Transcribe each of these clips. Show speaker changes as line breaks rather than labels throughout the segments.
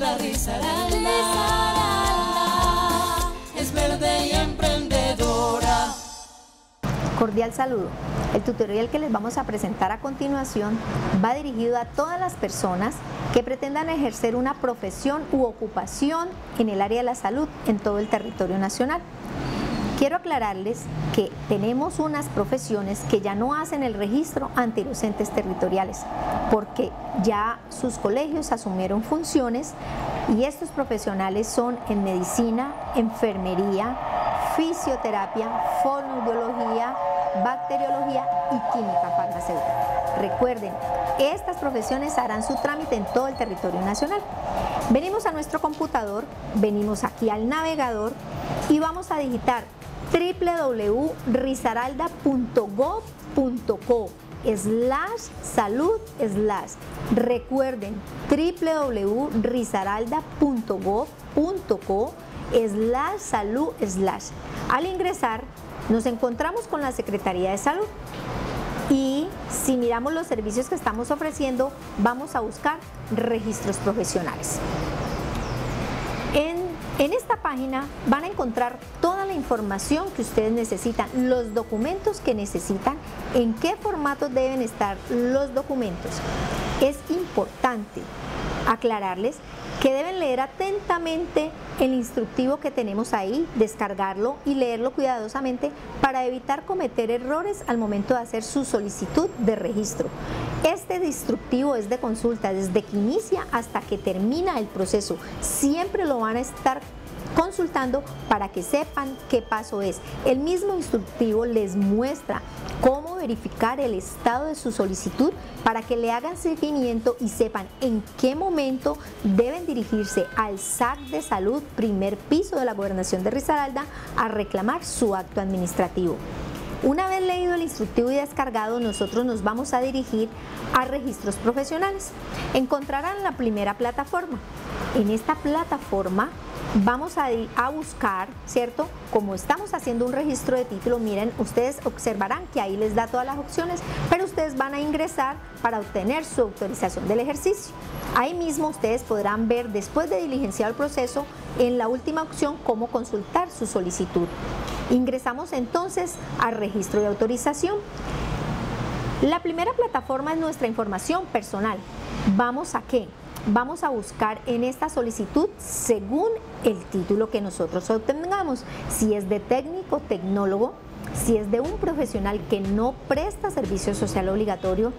Risaralda, Risaralda, es verde y emprendedora.
Cordial saludo. El tutorial que les vamos a presentar a continuación va dirigido a todas las personas que pretendan ejercer una profesión u ocupación en el área de la salud en todo el territorio nacional. Quiero aclararles que tenemos unas profesiones que ya no hacen el registro ante los territoriales, porque ya sus colegios asumieron funciones y estos profesionales son en medicina, enfermería, fisioterapia, fonoaudiología, bacteriología y química farmacéutica. Recuerden, estas profesiones harán su trámite en todo el territorio nacional. Venimos a nuestro computador, venimos aquí al navegador y vamos a digitar www.risaralda.gov.co slash salud slash. Recuerden www.risaralda.gov.co slash salud slash. Al ingresar nos encontramos con la Secretaría de Salud. Y si miramos los servicios que estamos ofreciendo vamos a buscar registros profesionales en esta página van a encontrar toda la información que ustedes necesitan, los documentos que necesitan, en qué formato deben estar los documentos. Es importante aclararles que deben leer atentamente el instructivo que tenemos ahí, descargarlo y leerlo cuidadosamente para evitar cometer errores al momento de hacer su solicitud de registro. Este instructivo es de consulta desde que inicia hasta que termina el proceso. Siempre lo van a estar consultando para que sepan qué paso es. El mismo instructivo les muestra cómo verificar el estado de su solicitud para que le hagan seguimiento y sepan en qué momento deben dirigirse al SAC de salud primer piso de la gobernación de Risaralda a reclamar su acto administrativo. Una vez leído el instructivo y descargado, nosotros nos vamos a dirigir a registros profesionales. Encontrarán la primera plataforma. En esta plataforma vamos a, a buscar, ¿cierto? Como estamos haciendo un registro de título, miren, ustedes observarán que ahí les da todas las opciones, pero ustedes van a ingresar para obtener su autorización del ejercicio. Ahí mismo ustedes podrán ver, después de diligenciar el proceso, en la última opción cómo consultar su solicitud. Ingresamos entonces al registro de autorización. La primera plataforma es nuestra información personal. ¿Vamos a qué? Vamos a buscar en esta solicitud según el título que nosotros obtengamos. Si es de técnico, tecnólogo, si es de un profesional que no presta servicio social obligatorio,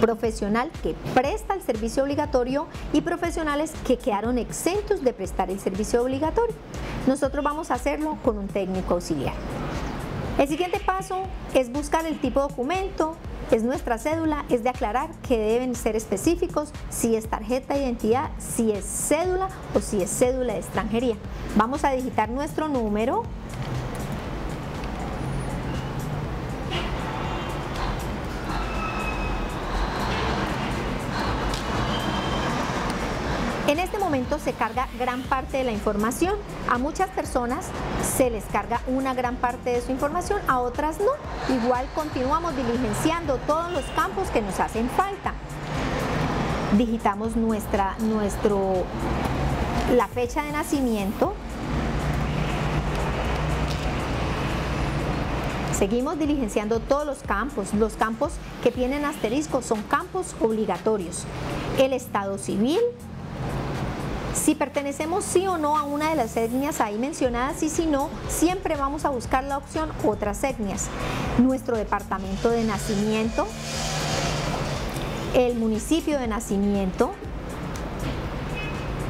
profesional que presta el servicio obligatorio y profesionales que quedaron exentos de prestar el servicio obligatorio. Nosotros vamos a hacerlo con un técnico auxiliar. El siguiente paso es buscar el tipo de documento, es nuestra cédula, es de aclarar que deben ser específicos si es tarjeta de identidad, si es cédula o si es cédula de extranjería. Vamos a digitar nuestro número. En este momento se carga gran parte de la información. A muchas personas se les carga una gran parte de su información, a otras no. Igual continuamos diligenciando todos los campos que nos hacen falta. Digitamos nuestra, nuestro, la fecha de nacimiento, Seguimos diligenciando todos los campos. Los campos que tienen asterisco son campos obligatorios. El estado civil, si pertenecemos sí o no a una de las etnias ahí mencionadas y si no, siempre vamos a buscar la opción otras etnias. Nuestro departamento de nacimiento, el municipio de nacimiento,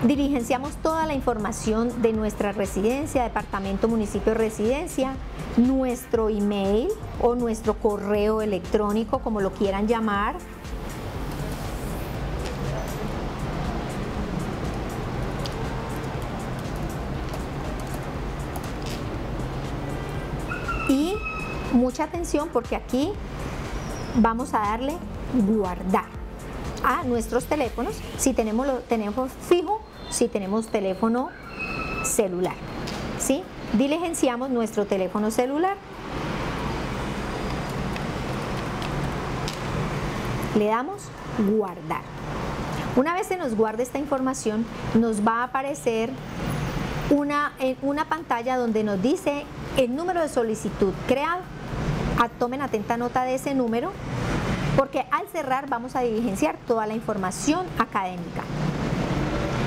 diligenciamos toda la información de nuestra residencia, departamento, municipio, residencia, nuestro email o nuestro correo electrónico, como lo quieran llamar, mucha atención porque aquí vamos a darle guardar a nuestros teléfonos si tenemos teléfono fijo, si tenemos teléfono celular. ¿sí? Diligenciamos nuestro teléfono celular. Le damos guardar. Una vez se nos guarde esta información, nos va a aparecer una, una pantalla donde nos dice el número de solicitud creado. Ah, tomen atenta nota de ese número porque al cerrar vamos a diligenciar toda la información académica.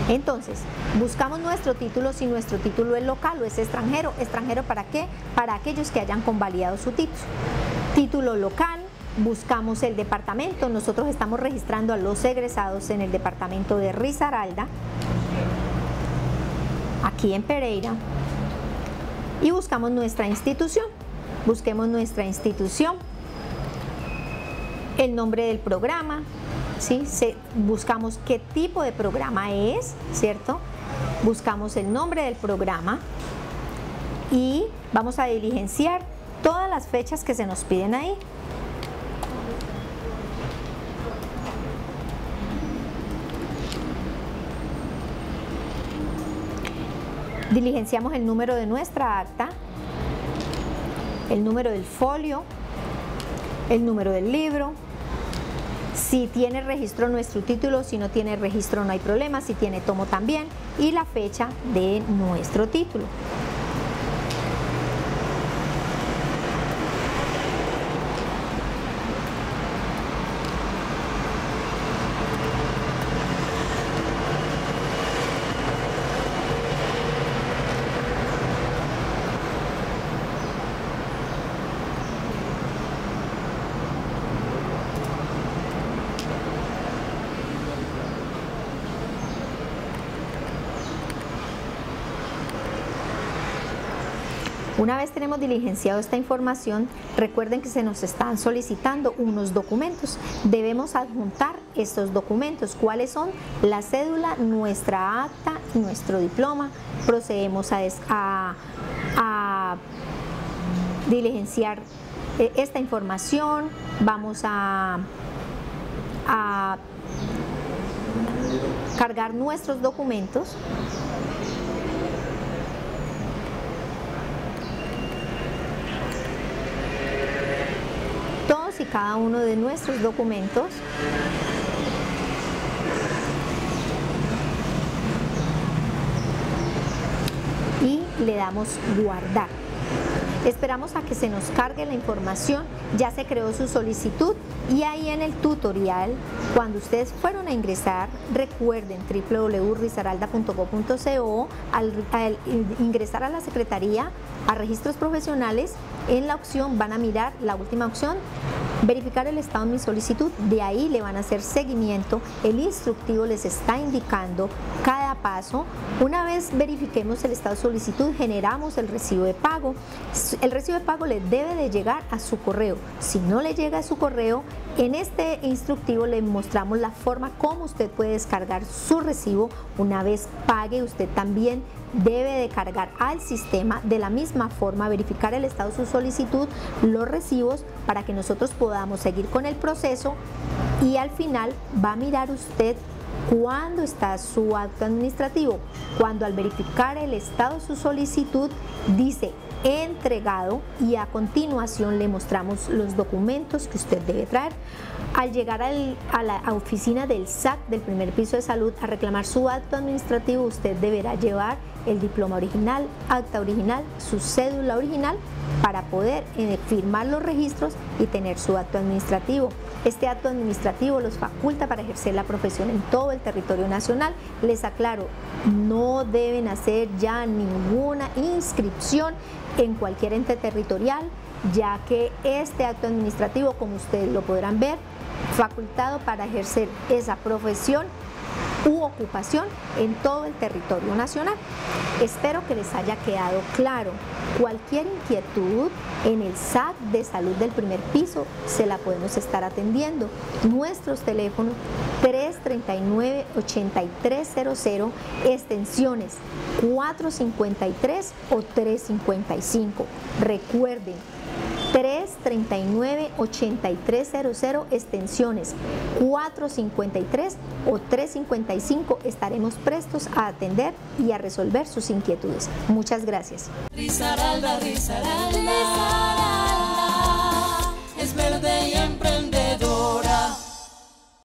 Entonces, buscamos nuestro título si nuestro título es local o es extranjero. ¿Extranjero para qué? Para aquellos que hayan convalidado su título. Título local, buscamos el departamento. Nosotros estamos registrando a los egresados en el departamento de Risaralda, aquí en Pereira. Y buscamos nuestra institución. Busquemos nuestra institución, el nombre del programa, ¿sí? buscamos qué tipo de programa es, ¿cierto? Buscamos el nombre del programa y vamos a diligenciar todas las fechas que se nos piden ahí. Diligenciamos el número de nuestra acta, el número del folio, el número del libro, si tiene registro nuestro título, si no tiene registro no hay problema, si tiene tomo también. Y la fecha de nuestro título. Una vez tenemos diligenciado esta información, recuerden que se nos están solicitando unos documentos. Debemos adjuntar estos documentos. ¿Cuáles son? La cédula, nuestra acta nuestro diploma. Procedemos a, diligenciar eh, esta información. Vamos a cargar nuestros documentos y cada uno de nuestros documentos y le damos guardar. Esperamos a que se nos cargue la información, ya se creó su solicitud y ahí en el tutorial, cuando ustedes fueron a ingresar, recuerden www.risaralda.co.co, al, al ingresar a la Secretaría, a registros profesionales, en la opción van a mirar la última opción, verificar el estado de mi solicitud, de ahí le van a hacer seguimiento, el instructivo les está indicando cada paso. Una vez verifiquemos el estado de solicitud, generamos el recibo de pago. El recibo de pago le debe de llegar a su correo. Si no le llega a su correo, en este instructivo le mostramos la forma como usted puede descargar su recibo. Una vez pague, usted también debe de cargar al sistema de la misma forma, verificar el estado de su solicitud, los recibos para que nosotros podamos seguir con el proceso y al final va a mirar usted cuándo está su acto administrativo. Cuando al verificar el estado de su solicitud dice entregado y a continuación le mostramos los documentos que usted debe traer. Al llegar a la oficina del SAC del primer piso de salud a reclamar su acto administrativo, usted deberá llevar el diploma original, acta original, su cédula original para poder eh, firmar los registros y tener su acto administrativo. Este acto administrativo los faculta para ejercer la profesión en todo el territorio nacional. Les aclaro, no deben hacer ya ninguna inscripción en cualquier ente territorial, ya que este acto administrativo, como ustedes lo podrán ver, facultado para ejercer esa profesión u ocupación en todo el territorio nacional. Espero que les haya quedado claro. Cualquier inquietud en el SAT de salud del primer piso se la podemos estar atendiendo. Nuestros teléfonos 339-8300, extensiones 453 o 355. Recuerden, 339-8300, extensiones 453 o 355. Estaremos prestos a atender y a resolver sus inquietudes. Muchas gracias.